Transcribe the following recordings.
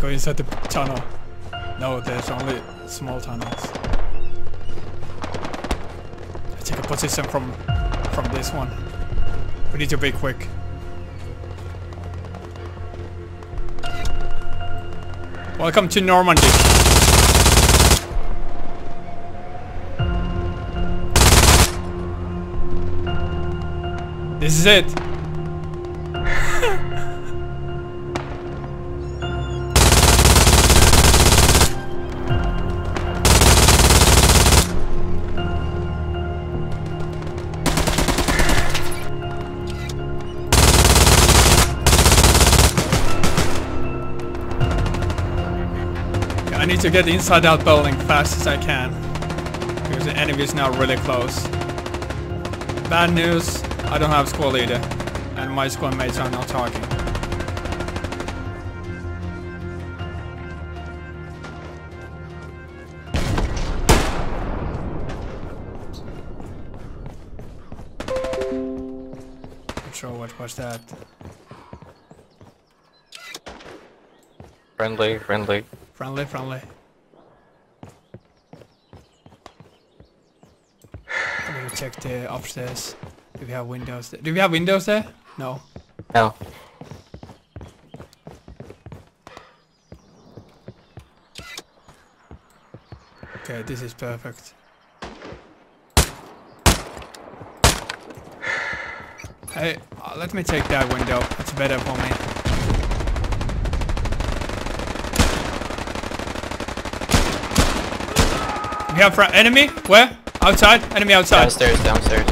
Go inside the tunnel. No, there's only small tunnels. I take a position from from this one. We need to be quick. Welcome to Normandy. This is it. To get inside that building fast as I can. Because the enemy is now really close. Bad news, I don't have squad leader. And my squad mates are not talking. Not sure what was that. Friendly, friendly. Friendly, friendly. I'm gonna check the upstairs. Do we have windows there? Do we have windows there? No. No. Okay, this is perfect. Hey, uh, let me take that window. It's better for me. We have front enemy? Where? Outside? Enemy outside. Downstairs, downstairs.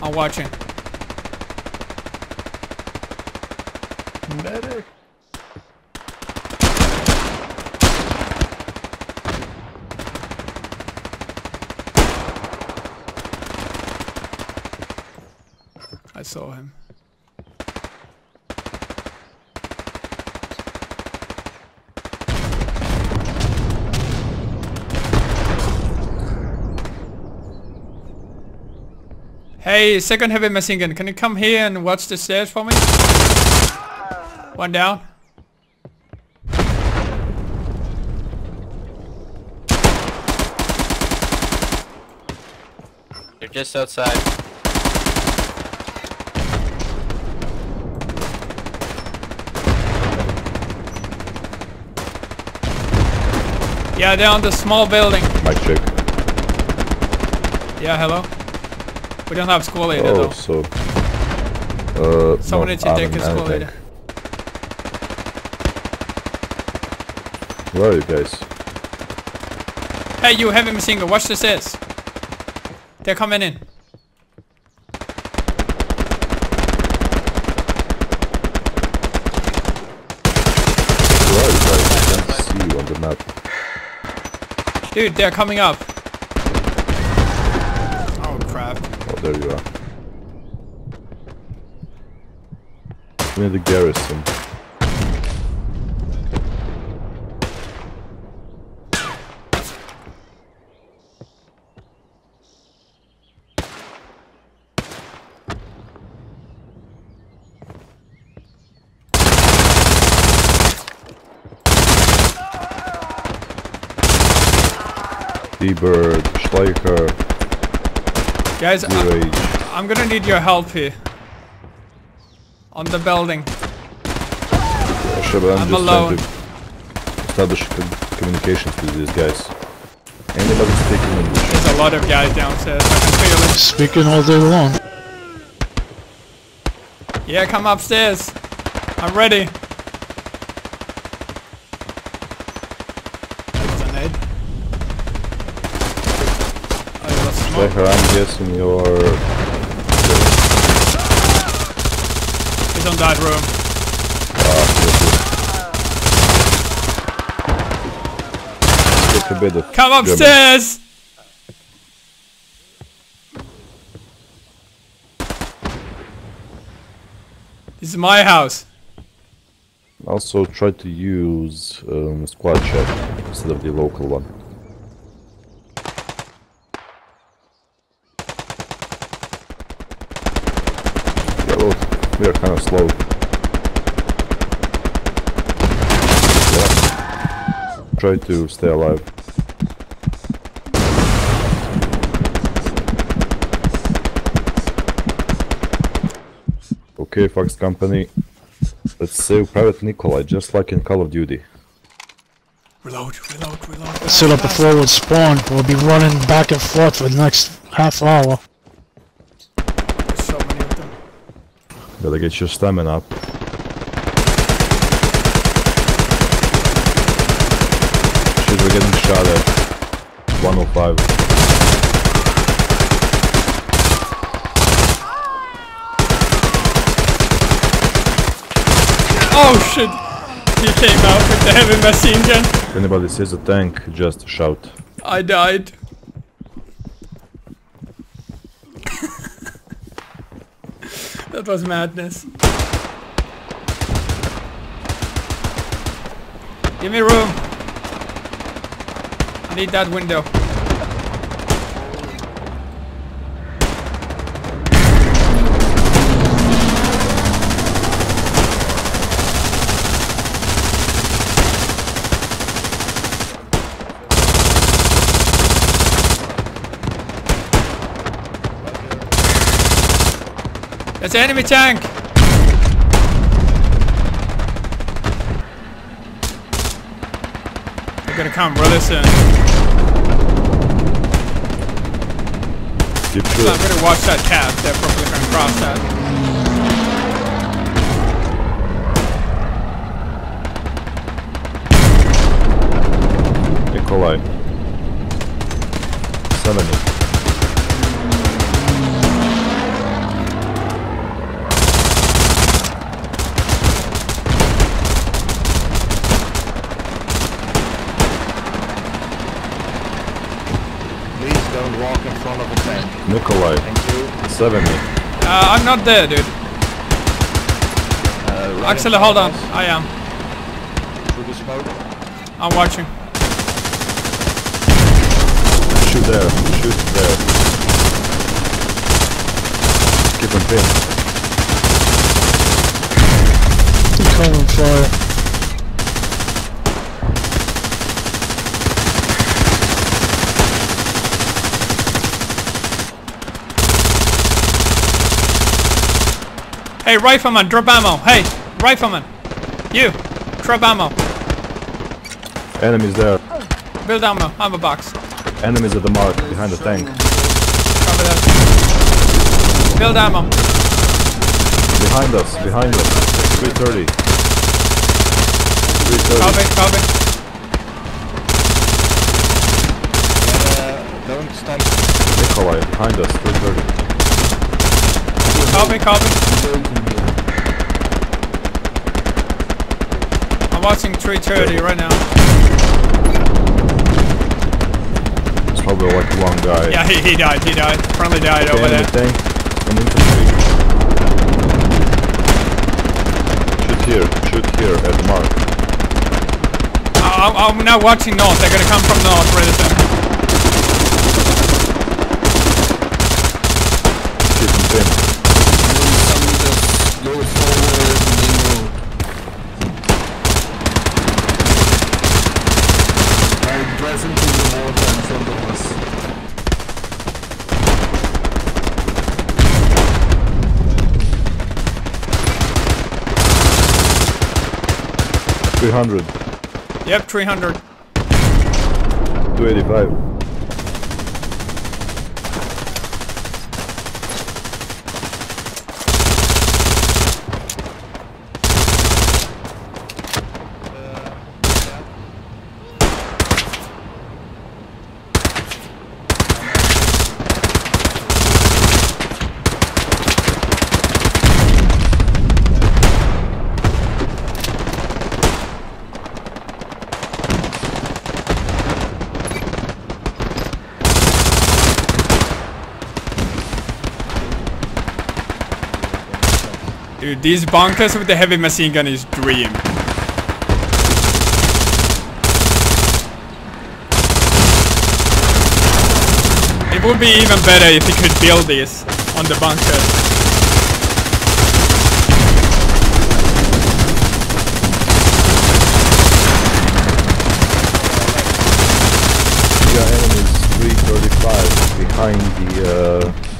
I'm watching. Medic. I saw him. Hey, second heavy machine gun, can you come here and watch the stairs for me? One down. They're just outside. Yeah, they're on the small building. Mic check. Yeah, hello. We don't have squad leader Oh, though. so. Uh, Someone no, needs to take a anything. leader. Where are you guys? Hey, you heavy machine gun, watch this stairs. They're coming in. Where are you guys? I can't see you on the map. Dude, they're coming up. Oh crap. Oh, there you are. Near the garrison. T-Bird, Schleicher, Guys, I, I'm gonna need your help here. On the building. Shabba, I'm, I'm just alone. trying to establish com- communications with these guys. Anybody speaking English? There's a lot of guys downstairs. I can feel it. Speaking all day long. Yeah, come upstairs. I'm ready. There's a nade. Oh, I'm guessing you're... He's on that room. Take a bit of Come German. upstairs! This is my house. Also try to use um, squad chat instead of the local one. We are kind of slow. Yeah. Try to stay alive. Okay, Fox Company. Let's save Private Nikolai, just like in Call of Duty. Reload, reload, reload. Set up the forward spawn. We'll be running back and forth for the next half hour. Gotta get your stamina up. Shit, we're getting shot at. 105. Oh shit! He came out with the heavy machine gun. If anybody sees a tank, just shout. I died. That was madness. Give me room. I need that window. An enemy tank! They're gonna come really soon. Keep I'm shooting. gonna watch that cap. They're probably gonna cross that. Nikolai. 70. Uh, I'm not there, dude. Uh, right Actually, hold on. front I am. Through the smoke. I'm watching. Shoot there. Shoot there. Keep him pinned. Covering fire. Hey, rifleman, drop ammo. Hey, rifleman. You, drop ammo. Enemies there. Build ammo. Ammo box. Enemies at the mark behind the tank. Cover that. Build ammo. Behind us. Behind us. 330. 330. Copy, copy. Uh, don't stand. Nikolai. Behind us. 330. Copy, copy. I'm watching 330 right now. It's probably like one guy. Yeah, he, he died, he died. Friendly died Okay, over there. tank. Shoot here. Shoot here at the mark. I- I'm, now watching north. They're gonna come from north really soon. Keep him 300. Yep, 300. 285. Dude, these bunkers with the heavy machine gun is dream. It would be even better if you could build this on the bunkers. 335 behind the uh,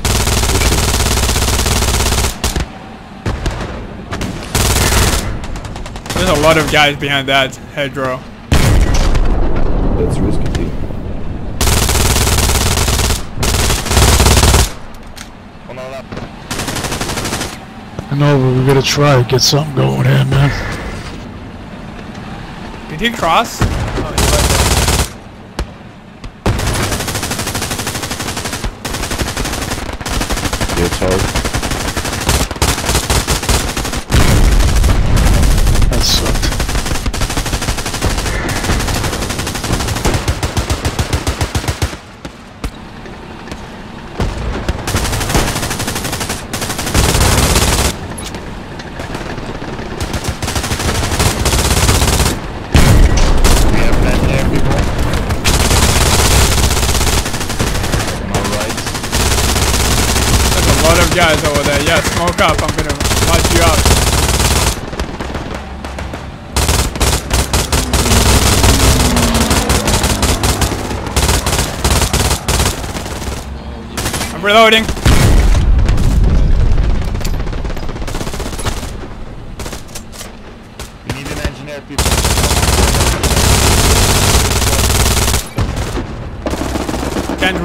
There's a lot of guys behind that hedgerow. That's risky team. On left. I know, but we gotta try to get something going here, man. Did he cross? Oh, he's right there. Yeah, it's hard. That sucked. We have men here, people. On our right. There's a lot of guys over there. Yeah, smoke up. I'm gonna light you up. I'm reloading. We need an engineer, people.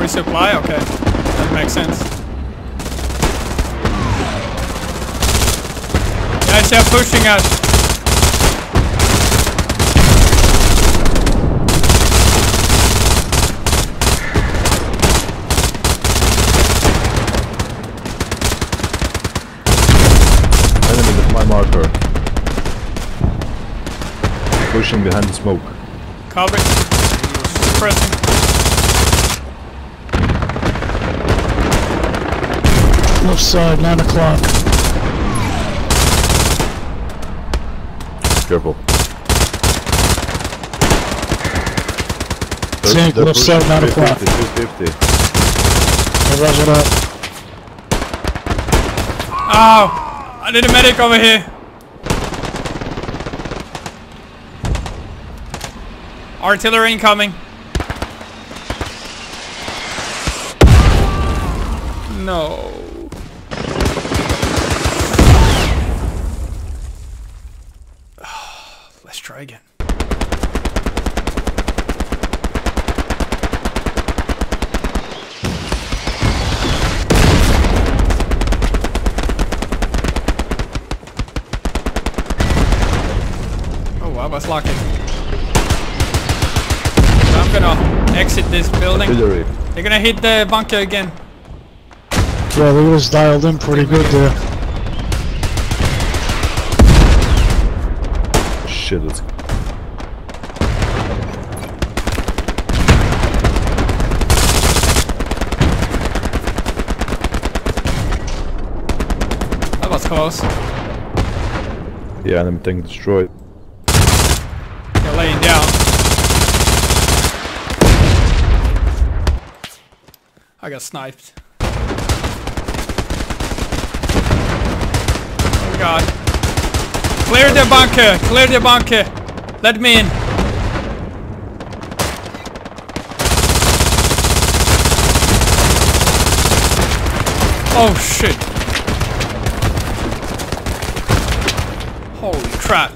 Resupply? Okay. That makes sense. They're pushing us. Enemy with my marker. Pushing behind the smoke. Cover. Pressing. Left side, 9 o'clock. Careful. Tank, They're left side, 9 o'clock. 350, 350. Hey, Roger that. Ow! I need a medic over here. Artillery incoming. No. Let's try again. Oh, I was lucky. So I'm gonna exit this building. Artillery. They're gonna hit the bunker again. Yeah, they was dialed in pretty good there. Shit, it's That was close. yeah, enemy tank destroyed. They're laying down. I got sniped. Oh god. Clear the bunker! Clear the bunker! Let me in! Oh shit! Holy crap!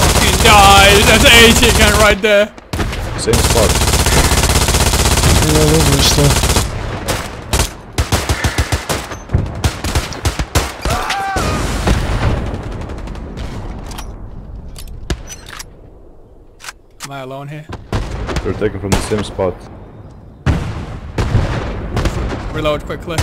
Fucking die! That's a chicken right there! Same spot. They're all over us there. Am I alone here? They're taken from the same spot. Reload quickly.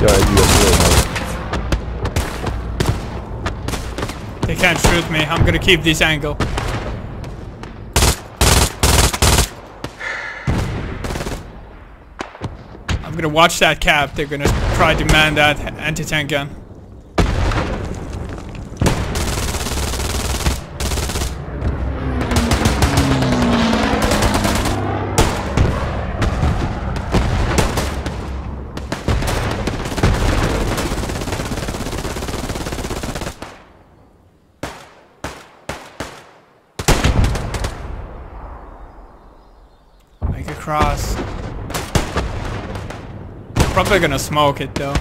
Yeah, I do as well now. They can't shoot me. I'm gonna keep this angle. I'm gonna watch that cap. They're gonna try to man that anti-tank gun. Make a cross. Probably gonna smoke it though.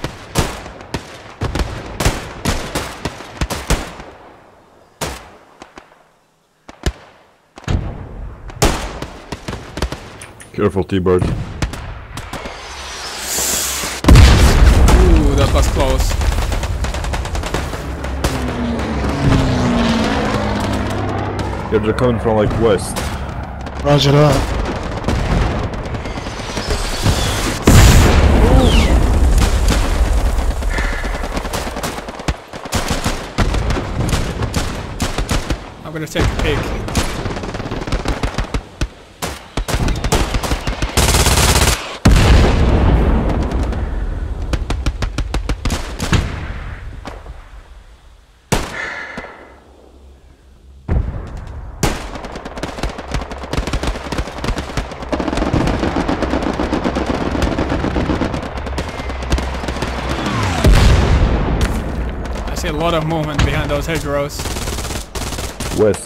Careful, T-Bird. Ooh, that was close. Yeah, they're coming from like west. Roger that. Gonna take a peek. I see a lot of movement behind those hedgerows. West.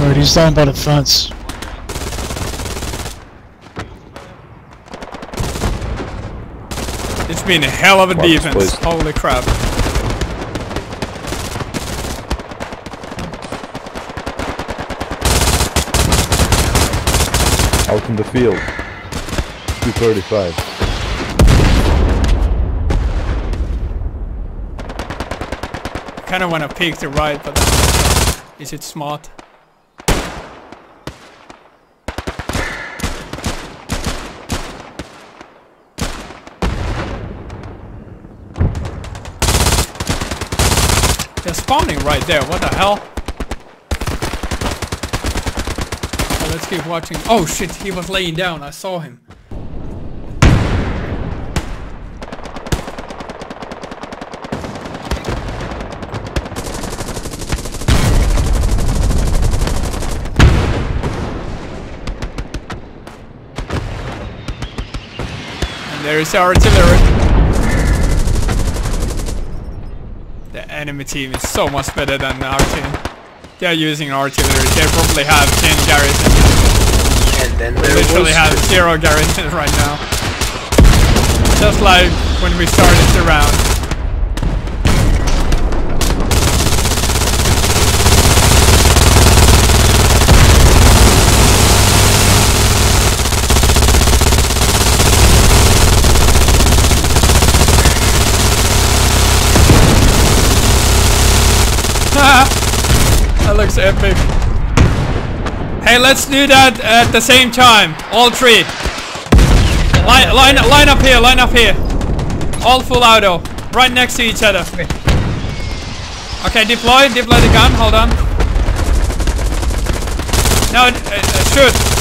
Alright, he's down by the fence. It's been a hell of a Marcus, defense. please. Holy crap. Out in the field. 235. I kinda wanna peek to right, but is it smart? They're spawning right there, what the hell? Let's keep watching. Oh shit, he was laying down, I saw him. And there is our artillery. The enemy team is so much better than our team. They are using artillery. They probably have 10 garrisons. And then We literally have zero garrisons right now. Just like when we started the round. that looks epic. Hey, let's do that at the same time. All three. Line, line, line up here. Line up here. All full auto. Right next to each other. Okay, deploy. Deploy the gun. Hold on. No, uh, uh, shoot.